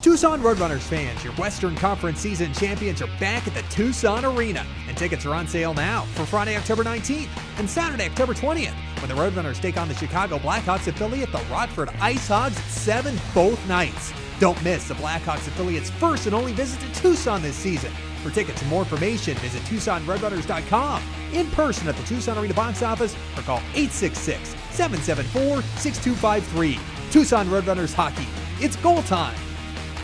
Tucson Roadrunners fans, your Western Conference season champions are back at the Tucson Arena, and tickets are on sale now for Friday, October 19th and Saturday, October 20th, when the Roadrunners take on the Chicago Blackhawks affiliate, the Rockford Ice Hogs, 7 both nights. Don't miss the Blackhawks affiliate's first and only visit to Tucson this season. For tickets and more information, visit TucsonRoadrunners.com, in person at the Tucson Arena box office, or call 866 774 6253. Tucson Roadrunners Hockey. It's goal time.